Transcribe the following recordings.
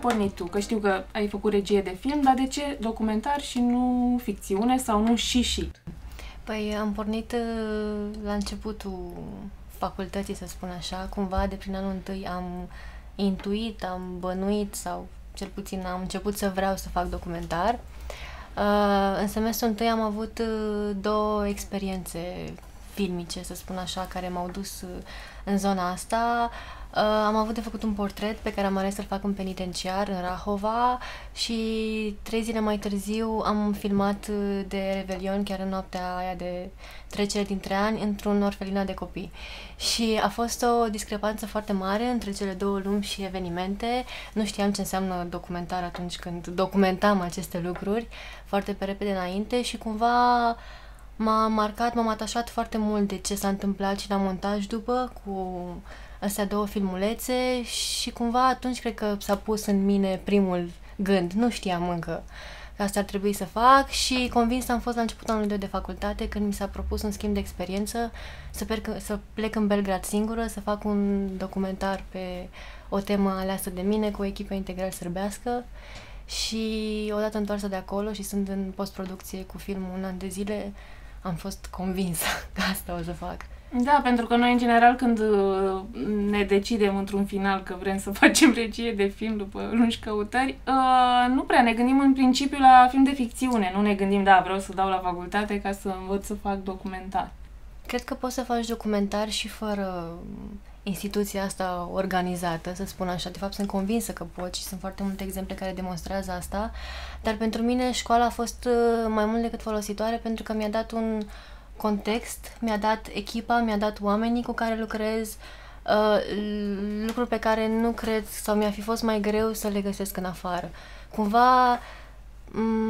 pornit tu? Că știu că ai făcut regie de film, dar de ce documentar și nu ficțiune sau nu și și? Păi am pornit uh, la începutul facultății, să spun așa, cumva de prin anul întâi am intuit, am bănuit sau cel puțin am început să vreau să fac documentar. Uh, în semestrul întâi am avut uh, două experiențe filmice, să spun așa, care m-au dus în zona asta. Uh, am avut de făcut un portret pe care am ales să-l fac în penitenciar, în Rahova și trei zile mai târziu am filmat uh, de Revelion, chiar în noaptea aia de trecere dintre ani, într-un orfelinat de copii. Și a fost o discrepanță foarte mare între cele două lumi și evenimente. Nu știam ce înseamnă documentar atunci când documentam aceste lucruri foarte pe repede înainte și cumva m-a marcat, m-am atașat foarte mult de ce s-a întâmplat și la montaj după cu astea două filmulețe și cumva atunci cred că s-a pus în mine primul gând. Nu știam încă că asta ar trebui să fac și convins am fost la începutul anului 2 de facultate când mi s-a propus un schimb de experiență să plec, să plec în Belgrad singură, să fac un documentar pe o temă aleasă de mine cu o echipă integral sârbească și odată întoarsă de acolo și sunt în postproducție cu filmul un an de zile, am fost convinsă că asta o să fac. Da, pentru că noi, în general, când uh, ne decidem într-un final că vrem să facem regie de film după lungi căutări, uh, nu prea ne gândim în principiu la film de ficțiune. Nu ne gândim, da, vreau să dau la facultate ca să învăț să fac documentar. Cred că poți să faci documentar și fără instituția asta organizată, să spun așa. De fapt, sunt convinsă că poți și sunt foarte multe exemple care demonstrează asta, dar pentru mine școala a fost uh, mai mult decât folositoare pentru că mi-a dat un context, mi-a dat echipa, mi-a dat oamenii cu care lucrez, uh, lucruri pe care nu cred sau mi-a fi fost mai greu să le găsesc în afară. Cumva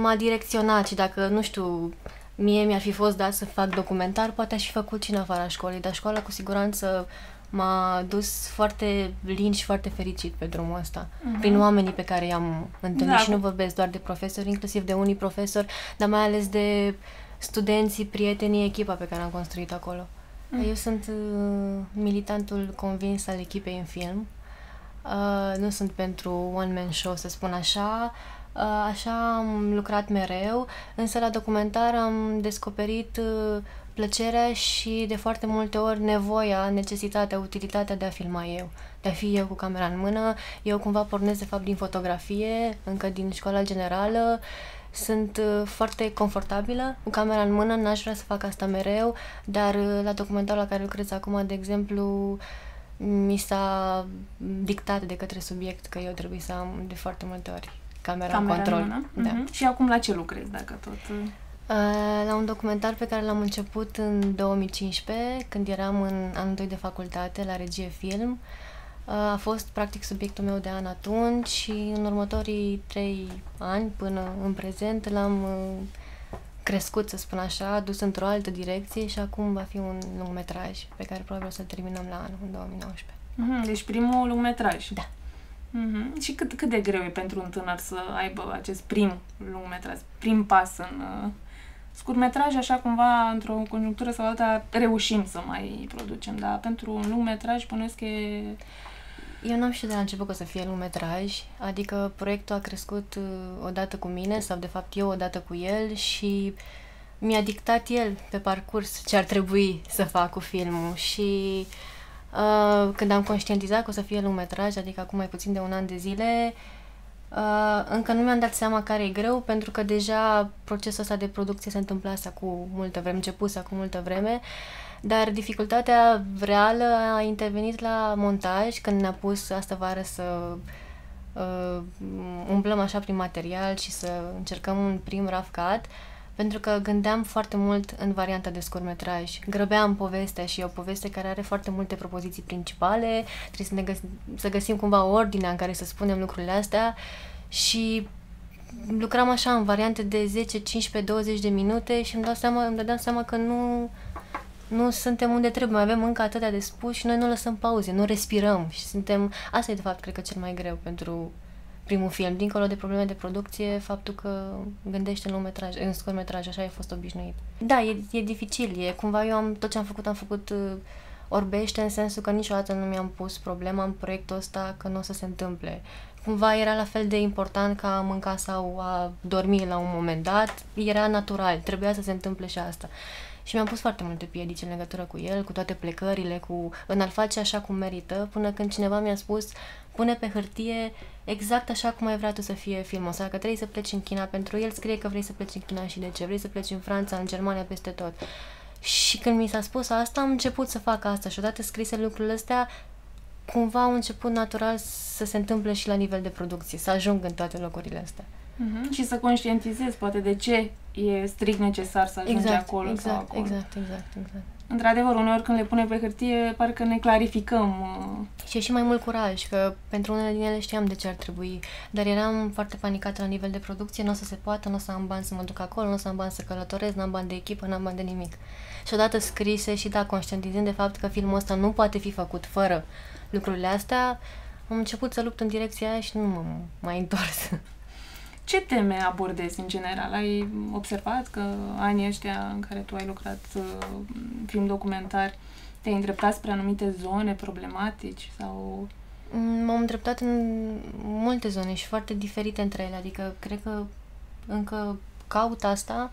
m-a direcționat și dacă, nu știu, mie mi-ar fi fost dat să fac documentar, poate aș fi făcut și în afara școlii, dar școala cu siguranță m-a dus foarte lin și foarte fericit pe drumul ăsta, uh-huh. prin oamenii pe care i-am întâlnit da. și nu vorbesc doar de profesori, inclusiv de unii profesori, dar mai ales de studenții, prietenii, echipa pe care am construit acolo. Mm. Eu sunt uh, militantul convins al echipei în film. Uh, nu sunt pentru one-man show, să spun așa. Uh, așa am lucrat mereu, însă la documentar am descoperit uh, plăcerea și de foarte multe ori nevoia, necesitatea, utilitatea de a filma eu, de a fi eu cu camera în mână. Eu cumva pornesc de fapt din fotografie, încă din școala generală sunt uh, foarte confortabilă, cu camera în mână, n-aș vrea să fac asta mereu, dar uh, la documentarul la care lucrez acum, de exemplu, mi s-a dictat de către subiect că eu trebuie să am de foarte multe ori camera, camera în control. În mână? Da. Uh-huh. Și acum la ce lucrezi, dacă tot... Uh, la un documentar pe care l-am început în 2015, când eram în anul 2 de facultate, la regie film. Uh, a fost practic subiectul meu de an atunci și în următorii trei ani până în prezent l-am uh, crescut, să spun așa, dus într-o altă direcție și acum va fi un lungmetraj pe care probabil o să-l terminăm la anul, în 2019. Mm-hmm, deci primul lungmetraj. Da. Mm-hmm. Și cât, cât de greu e pentru un tânăr să aibă acest prim lungmetraj, prim pas în uh, scurtmetraj, așa cumva, într-o conjunctură sau alta, reușim să mai producem, dar pentru un lungmetraj, bănuiesc că e eu nu am știut de la început că o să fie lungmetraj, adică proiectul a crescut uh, odată cu mine, sau de fapt eu odată cu el și mi-a dictat el pe parcurs ce ar trebui să fac cu filmul și uh, când am conștientizat că o să fie lungmetraj, adică acum mai puțin de un an de zile, uh, încă nu mi-am dat seama care e greu, pentru că deja procesul ăsta de producție se întâmplase cu multă vreme, începuse acum multă vreme, dar dificultatea reală a intervenit la montaj, când ne-a pus asta vară să uh, umblăm așa prin material și să încercăm un prim rough cut, pentru că gândeam foarte mult în varianta de scurtmetraj. Grăbeam povestea și e o poveste care are foarte multe propoziții principale, trebuie să, ne găs- să găsim cumva ordinea în care să spunem lucrurile astea și lucram așa în variante de 10, 15, 20 de minute și îmi, dau seama, îmi dădeam seama că nu nu suntem unde trebuie, mai avem încă atâtea de spus și noi nu lăsăm pauze, nu respirăm și suntem... Asta e de fapt, cred că cel mai greu pentru primul film. Dincolo de probleme de producție, faptul că gândește în metraj, în scurt metraj, așa ai fost obișnuit. Da, e, e dificil, e cumva eu am, tot ce am făcut, am făcut uh, orbește în sensul că niciodată nu mi-am pus problema în proiectul ăsta că nu o să se întâmple. cumva era la fel de important ca a mânca sau a dormi la un moment dat. Era natural, trebuia să se întâmple și asta. Și mi-am pus foarte multe piedici în legătură cu el, cu toate plecările, cu în a-l face așa cum merită, până când cineva mi-a spus, pune pe hârtie exact așa cum ai vrea tu să fie filmul ăsta. Dacă trebuie să pleci în China, pentru el scrie că vrei să pleci în China și de ce, vrei să pleci în Franța, în Germania, peste tot. Și când mi s-a spus asta, am început să fac asta și odată scrise lucrurile astea, cumva au început natural să se întâmple și la nivel de producție, să ajung în toate locurile astea. Uh-huh. Și să conștientizezi poate de ce e strict necesar să ajungi exact, acolo exact, sau acolo. Exact, exact, exact. Într-adevăr, uneori când le punem pe hârtie, parcă ne clarificăm. Uh... Și e și mai mult curaj, că pentru unele din ele știam de ce ar trebui, dar eram foarte panicată la nivel de producție, nu o să se poată, nu o să am bani să mă duc acolo, nu o să am bani să călătorez, nu am bani de echipă, nu am bani de nimic. Și odată scrise și da, conștientizând de fapt că filmul ăsta nu poate fi făcut fără lucrurile astea, am început să lupt în direcția aia și nu m-am mai întors. Ce teme abordezi în general? Ai observat că anii ăștia în care tu ai lucrat uh, film documentar te-ai îndreptat spre anumite zone problematici sau... M-am îndreptat în multe zone și foarte diferite între ele, adică cred că încă caut asta,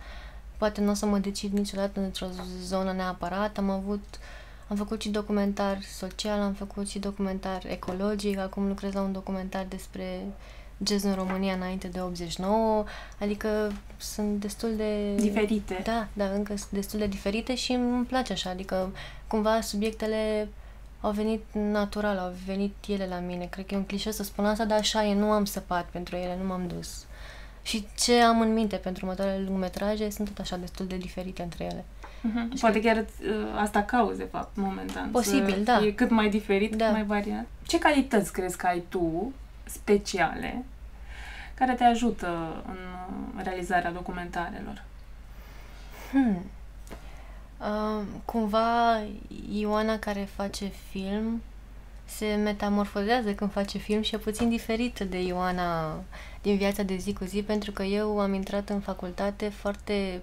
poate nu o să mă decid niciodată într-o zonă neapărat, am avut am făcut și documentar social, am făcut și documentar ecologic, acum lucrez la un documentar despre jazz în România înainte de 89, adică sunt destul de... Diferite. Da, da, încă sunt destul de diferite și îmi place așa, adică cumva subiectele au venit natural, au venit ele la mine. Cred că e un clișeu să spun asta, dar așa e, nu am săpat pentru ele, nu m-am dus. Și ce am în minte pentru următoarele lungmetraje sunt tot așa destul de diferite între ele. Uh-huh. Poate chiar uh, asta cauze, de fapt, momentan. Posibil, da. E cât mai diferit, da. cât mai variat. Ce calități crezi că ai tu, speciale, care te ajută în realizarea documentarelor? Hmm. Uh, cumva Ioana care face film se metamorfozează când face film și e puțin diferită de Ioana din viața de zi cu zi, pentru că eu am intrat în facultate foarte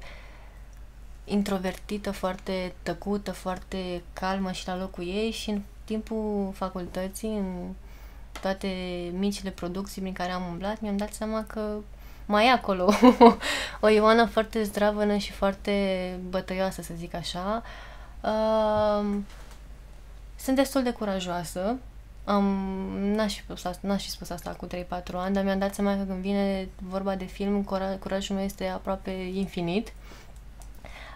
introvertită, foarte tăcută, foarte calmă și la locul ei și în timpul facultății, în toate micile producții prin care am umblat, mi-am dat seama că mai e acolo o Ioana foarte zdravănă și foarte bătăioasă, să zic așa. Uh, sunt destul de curajoasă. Am, n-aș, fi spus asta, n-aș fi spus asta cu 3-4 ani, dar mi-am dat seama că când vine vorba de film, curajul meu este aproape infinit.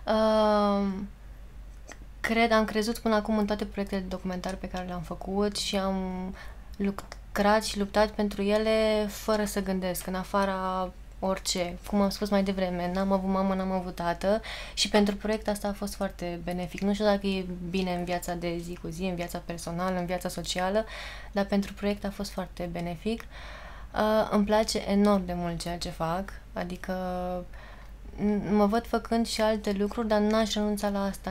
Uh, cred, am crezut până acum în toate proiectele de documentar pe care le-am făcut și am lucrat și luptat pentru ele fără să gândesc, în afara orice. Cum am spus mai devreme, n-am avut mamă, n-am avut tată și pentru proiectul asta a fost foarte benefic. Nu știu dacă e bine în viața de zi cu zi, în viața personală, în viața socială, dar pentru proiect a fost foarte benefic. Uh, îmi place enorm de mult ceea ce fac, adică mă văd făcând și alte lucruri, dar n-aș renunța la asta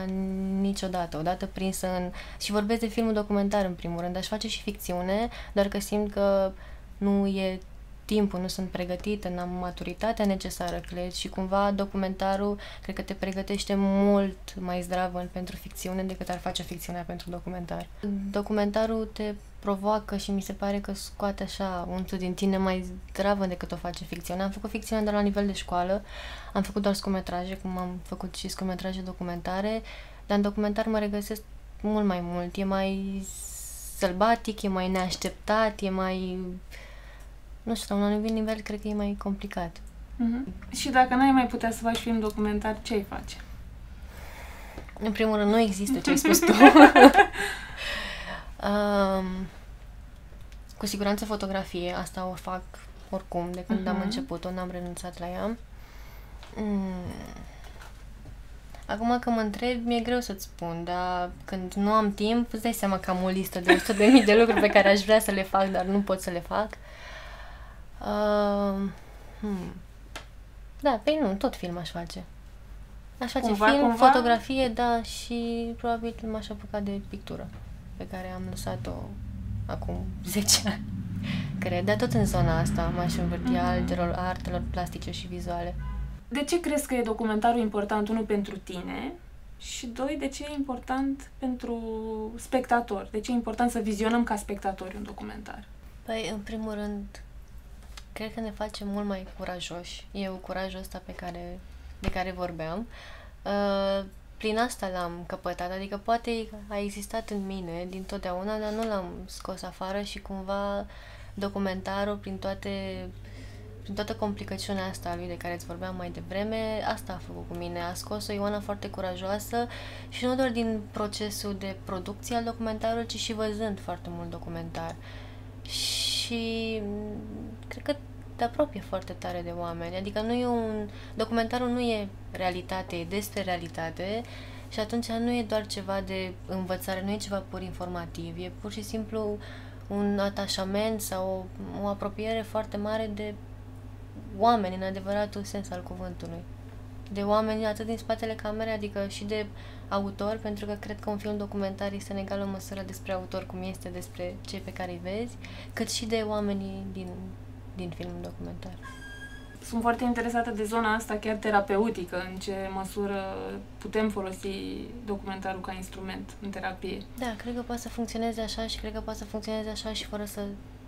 niciodată. Odată prinsă în... Și vorbesc de filmul documentar, în primul rând. Aș face și ficțiune, doar că simt că nu e timpul, nu sunt pregătită, n-am maturitatea necesară, cred, și cumva documentarul cred că te pregătește mult mai zdravă pentru ficțiune decât ar face ficțiunea pentru documentar. Documentarul te provoacă și mi se pare că scoate așa untul din tine mai zdravă decât o face ficțiunea. Am făcut ficțiune doar la nivel de școală, am făcut doar scometraje, cum am făcut și scometraje documentare, dar în documentar mă regăsesc mult mai mult. E mai sălbatic, e mai neașteptat, e mai nu știu, la un anumit nivel cred că e mai complicat. Uh-huh. Și dacă n-ai mai putea să faci film documentar, ce ai face? În primul rând, nu există ce ai spus tu. um, cu siguranță fotografie, asta o fac oricum, de când uh-huh. am mhm. început-o, n-am renunțat la ea. Mm. Acum că mă întreb, mi-e greu să-ți spun, dar când nu am timp, îți dai seama că am o listă de 100 de mii de lucruri pe care aș vrea să le fac, dar nu pot să le fac. Uh, hmm. Da, păi nu, tot film aș face. Aș face cumva, film, cumva? fotografie, da, și probabil m-aș apuca de pictură, pe care am lăsat-o acum 10 ani, cred. Dar tot în zona asta m-aș învârti mm-hmm. altelor, artelor plastice și vizuale. De ce crezi că e documentarul important, unul, pentru tine și doi, de ce e important pentru spectator? De ce e important să vizionăm ca spectatori un documentar? Păi, în primul rând, cred că ne face mult mai curajoși. E o curajul ăsta pe care, de care vorbeam. Uh, prin asta l-am căpătat, adică poate a existat în mine din totdeauna, dar nu l-am scos afară și cumva documentarul prin toate prin toată complicăciunea asta a lui de care îți vorbeam mai devreme, asta a făcut cu mine. A scos o Ioana foarte curajoasă și nu doar din procesul de producție al documentarului, ci și văzând foarte mult documentar. Și cred că te apropie foarte tare de oameni. Adică nu e un... Documentarul nu e realitate, e despre realitate și atunci nu e doar ceva de învățare, nu e ceva pur informativ, e pur și simplu un atașament sau o, o apropiere foarte mare de oameni în adevăratul sens al cuvântului. De oameni atât din spatele camerei, adică și de autor, pentru că cred că un film documentar este în egală măsură despre autor cum este despre cei pe care îi vezi, cât și de oamenii din, din filmul documentar. Sunt foarte interesată de zona asta chiar terapeutică, în ce măsură putem folosi documentarul ca instrument în terapie. Da, cred că poate să funcționeze așa și cred că poate să funcționeze așa și fără să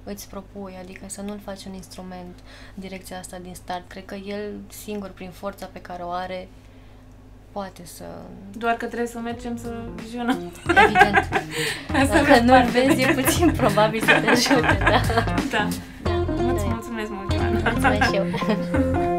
îți propui, adică să nu-l faci un instrument în direcția asta din start. Cred că el singur, prin forța pe care o are, poate să... Doar că trebuie să mergem să vizionăm. Evident. Dacă nu-l vezi, e puțin probabil să te ajute, da. Da. da. 么怎么怎么么怎。